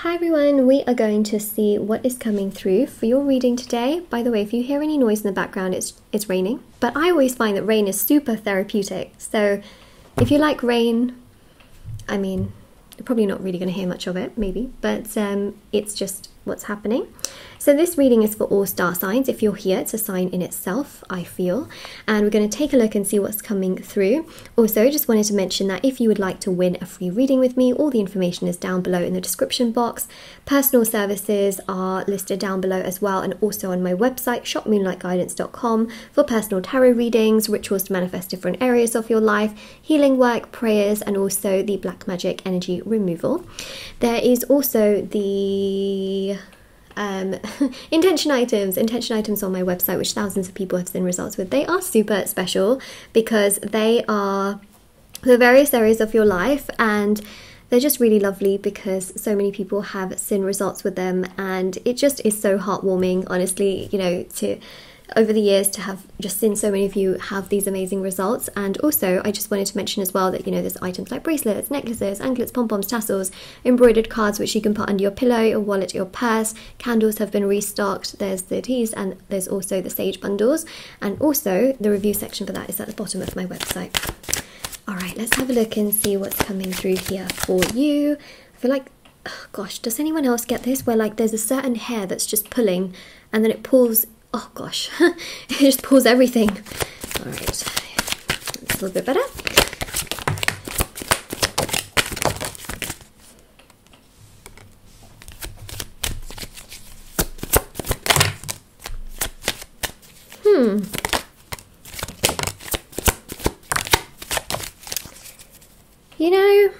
Hi everyone, we are going to see what is coming through for your reading today. By the way, if you hear any noise in the background, it's it's raining. But I always find that rain is super therapeutic. So if you like rain, I mean, you're probably not really going to hear much of it, maybe, but um, it's just what's happening. So this reading is for all star signs. If you're here, it's a sign in itself, I feel. And we're going to take a look and see what's coming through. Also, just wanted to mention that if you would like to win a free reading with me, all the information is down below in the description box. Personal services are listed down below as well, and also on my website, shopmoonlightguidance.com, for personal tarot readings, rituals to manifest different areas of your life, healing work, prayers, and also the black magic energy removal. There is also the um, intention items, intention items on my website, which thousands of people have seen results with. They are super special because they are the various areas of your life and they're just really lovely because so many people have seen results with them and it just is so heartwarming honestly you know to over the years to have just seen so many of you have these amazing results. And also, I just wanted to mention as well that you know there's items like bracelets, necklaces, anklets, pom poms, tassels, embroidered cards which you can put under your pillow, your wallet, your purse. Candles have been restocked. There's the teas and there's also the sage bundles. And also, the review section for that is at the bottom of my website. All right, let's have a look and see what's coming through here for you. I feel like, oh gosh, does anyone else get this? Where like there's a certain hair that's just pulling and then it pulls oh gosh, it just pulls everything. All right, it's a little bit better. Hmm. You know,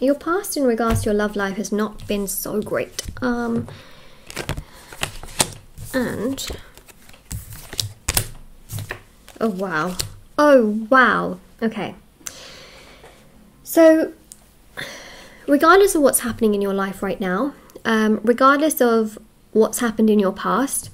your past in regards to your love life has not been so great. Um, and oh wow oh wow okay so regardless of what's happening in your life right now um, regardless of what's happened in your past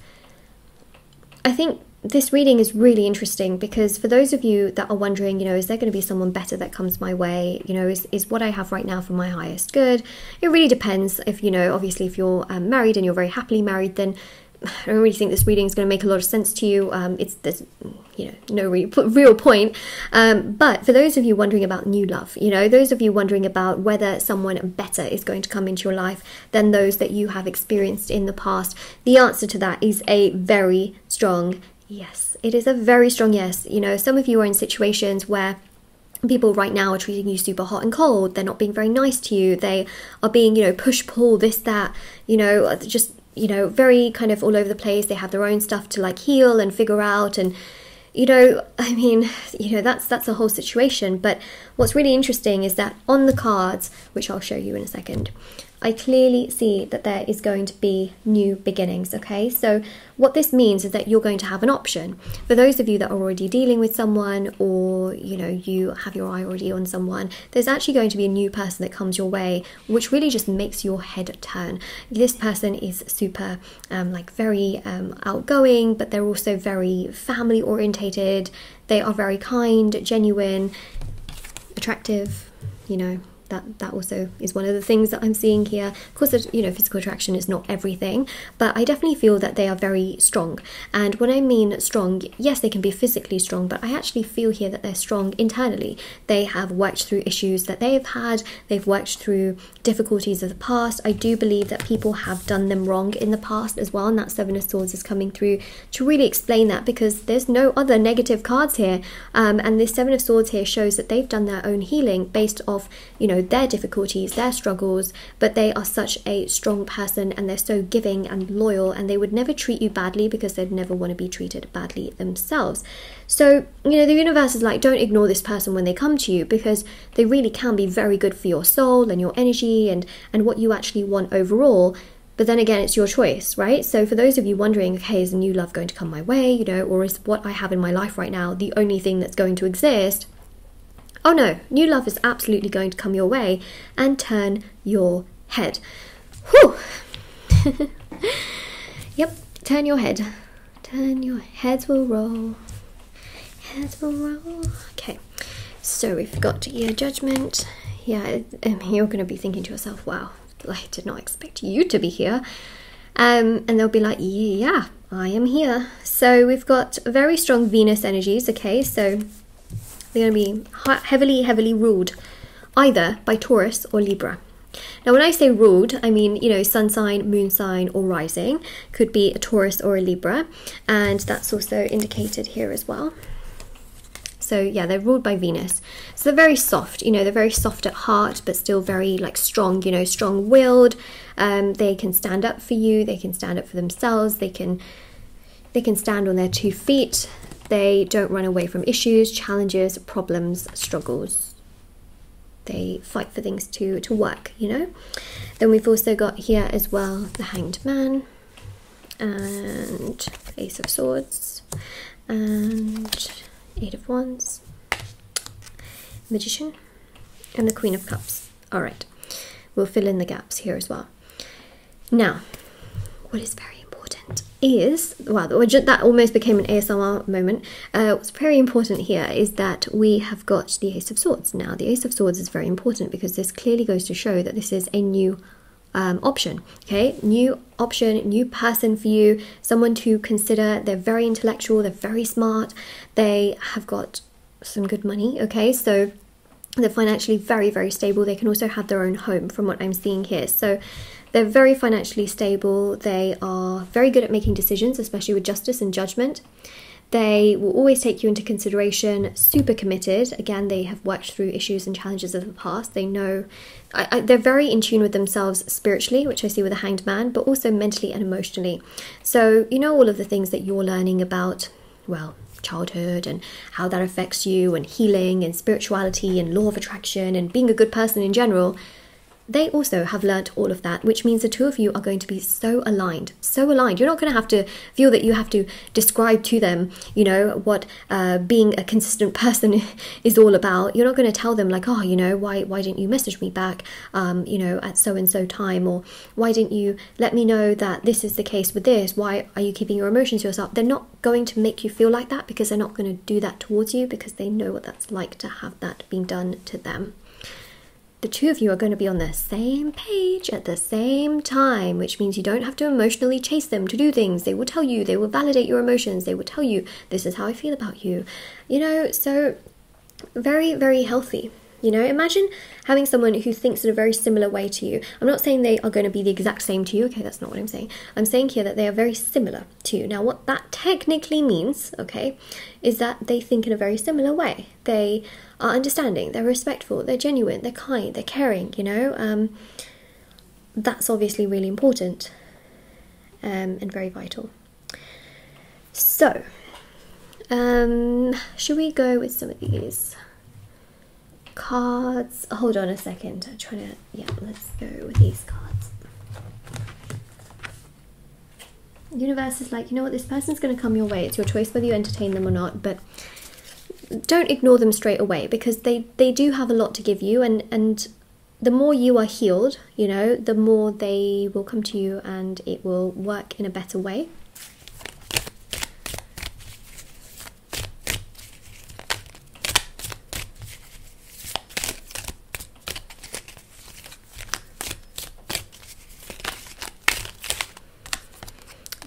i think this reading is really interesting because for those of you that are wondering, you know, is there going to be someone better that comes my way? You know, is, is what I have right now for my highest good? It really depends. If, you know, obviously, if you're um, married and you're very happily married, then I don't really think this reading is going to make a lot of sense to you. Um, it's there's you know no real, real point. Um, but for those of you wondering about new love, you know those of you wondering about whether someone better is going to come into your life than those that you have experienced in the past, the answer to that is a very strong yes. It is a very strong yes. You know some of you are in situations where people right now are treating you super hot and cold they're not being very nice to you they are being you know push pull this that you know just you know, very kind of all over the place. They have their own stuff to like heal and figure out and you know, I mean, you know, that's that's a whole situation, but what's really interesting is that on the cards, which I'll show you in a second, I clearly see that there is going to be new beginnings, okay? So, what this means is that you're going to have an option. For those of you that are already dealing with someone or, you know, you have your eye already on someone, there's actually going to be a new person that comes your way, which really just makes your head turn. This person is super, um, like, very um, outgoing, but they're also very family orientated. They are very kind, genuine, attractive, you know, that that also is one of the things that I'm seeing here. Of course, you know, physical attraction is not everything, but I definitely feel that they are very strong. And when I mean strong, yes, they can be physically strong, but I actually feel here that they're strong internally. They have worked through issues that they've had. They've worked through difficulties of the past. I do believe that people have done them wrong in the past as well, and that Seven of Swords is coming through to really explain that because there's no other negative cards here, um, and this Seven of Swords here shows that they've done their own healing based off, you know their difficulties, their struggles, but they are such a strong person and they're so giving and loyal and they would never treat you badly because they'd never want to be treated badly themselves. So, you know, the universe is like, don't ignore this person when they come to you because they really can be very good for your soul and your energy and, and what you actually want overall. But then again, it's your choice, right? So, for those of you wondering, okay, is new love going to come my way, you know, or is what I have in my life right now the only thing that's going to exist? Oh no, new love is absolutely going to come your way and turn your head. Whew! yep, turn your head. Turn your heads will roll. Heads will roll. Okay, so we've got your judgment, yeah, you're going to be thinking to yourself, wow, I did not expect you to be here. Um, and they'll be like, yeah, I am here. So we've got very strong Venus energies, okay? So they're going to be heavily, heavily ruled either by Taurus or Libra. Now, when I say ruled, I mean, you know, sun sign, moon sign, or rising could be a Taurus or a Libra, and that's also indicated here as well. So yeah, they're ruled by Venus. So they're very soft, you know, they're very soft at heart, but still very like strong, you know, strong-willed. Um, they can stand up for you. They can stand up for themselves. They can they can stand on their two feet. They don't run away from issues, challenges, problems, struggles. They fight for things to to work, you know. Then we've also got here as well the Hanged Man and Ace of Swords and Eight of Wands, Magician, and the Queen of Cups. All right, we'll fill in the gaps here as well. Now, what is very is, well, that almost became an ASMR moment. Uh, what's very important here is that we have got the Ace of Swords. Now, the Ace of Swords is very important because this clearly goes to show that this is a new um, option. Okay, new option, new person for you, someone to consider. They're very intellectual, they're very smart, they have got some good money. Okay, so they're financially very, very stable. They can also have their own home, from what I'm seeing here. So they're very financially stable. They are very good at making decisions, especially with justice and judgment. They will always take you into consideration, super committed. Again, they have worked through issues and challenges of the past. They know I, I, they're very in tune with themselves spiritually, which I see with a hanged man, but also mentally and emotionally. So, you know, all of the things that you're learning about, well, childhood and how that affects you, and healing and spirituality and law of attraction and being a good person in general they also have learnt all of that, which means the two of you are going to be so aligned, so aligned. You're not going to have to feel that you have to describe to them, you know, what uh, being a consistent person is all about. You're not going to tell them like, oh, you know, why why didn't you message me back, um, you know, at so and so time, or why didn't you let me know that this is the case with this? Why are you keeping your emotions to yourself? They're not going to make you feel like that because they're not going to do that towards you because they know what that's like to have that being done to them the two of you are going to be on the same page at the same time, which means you don't have to emotionally chase them to do things. They will tell you, they will validate your emotions, they will tell you, this is how I feel about you. You know, so very, very healthy. You know, imagine having someone who thinks in a very similar way to you. I'm not saying they are going to be the exact same to you. Okay, that's not what I'm saying. I'm saying here that they are very similar to you. Now, what that technically means, okay, is that they think in a very similar way. They are understanding, they're respectful, they're genuine, they're kind, they're caring, you know. Um, that's obviously really important um, and very vital. So, um, should we go with some of these? Cards. Hold on a second. I'm trying to. Yeah, let's go with these cards. Universe is like, you know what, this person's going to come your way. It's your choice whether you entertain them or not, but don't ignore them straight away because they they do have a lot to give you, and and the more you are healed, you know, the more they will come to you, and it will work in a better way.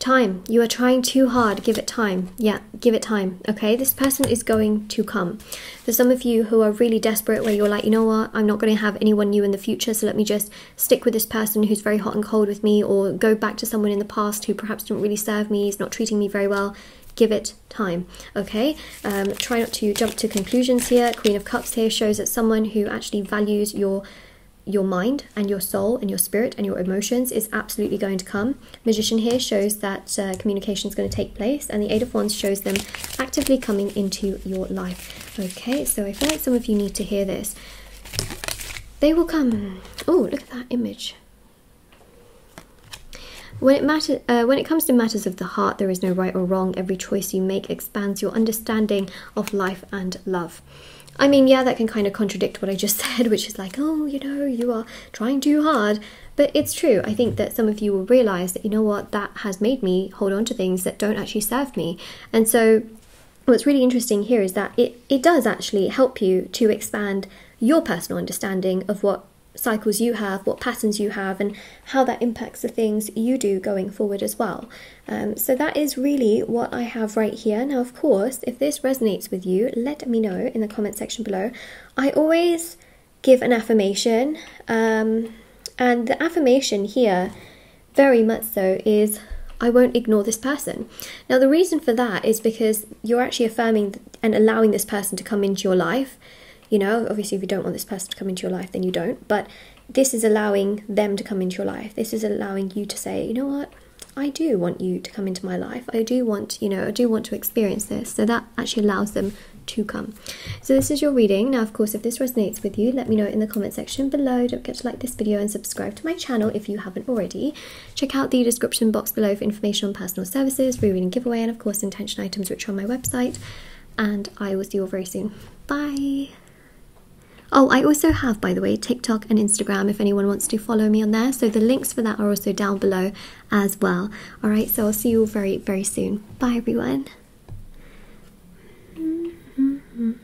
Time. You are trying too hard. Give it time. Yeah, give it time. Okay, this person is going to come. For some of you who are really desperate, where you're like, you know what, I'm not going to have anyone new in the future, so let me just stick with this person who's very hot and cold with me, or go back to someone in the past who perhaps didn't really serve me, is not treating me very well give it time okay um, try not to jump to conclusions here queen of cups here shows that someone who actually values your your mind and your soul and your spirit and your emotions is absolutely going to come. Magician here shows that uh, communication is going to take place, and the Eight of Wands shows them actively coming into your life. Okay, so I feel like some of you need to hear this. They will come. Oh, look at that image. When it matter, uh, when it comes to matters of the heart, there is no right or wrong. Every choice you make expands your understanding of life and love. I mean, yeah, that can kind of contradict what I just said, which is like, oh, you know, you are trying too hard. But it's true. I think that some of you will realize that, you know what, that has made me hold on to things that don't actually serve me. And so, what's really interesting here is that it, it does actually help you to expand your personal understanding of what cycles you have, what patterns you have, and how that impacts the things you do going forward as well. Um, so, that is really what I have right here. Now, of course, if this resonates with you, let me know in the comment section below. I always give an affirmation, um, and the affirmation here, very much so, is I won't ignore this person. Now, the reason for that is because you're actually affirming and allowing this person to come into your life you know, obviously, if you don't want this person to come into your life, then you don't. But this is allowing them to come into your life. This is allowing you to say, you know what, I do want you to come into my life. I do want, you know, I do want to experience this. So that actually allows them to come. So this is your reading. Now, of course, if this resonates with you, let me know in the comment section below. Don't forget to like this video and subscribe to my channel if you haven't already. Check out the description box below for information on personal services, rereading giveaway, and of course, intention items which are on my website. And I will see you all very soon. Bye. Oh, I also have, by the way, TikTok and Instagram if anyone wants to follow me on there. So the links for that are also down below as well. All right, so I'll see you all very, very soon. Bye, everyone. Mm -hmm.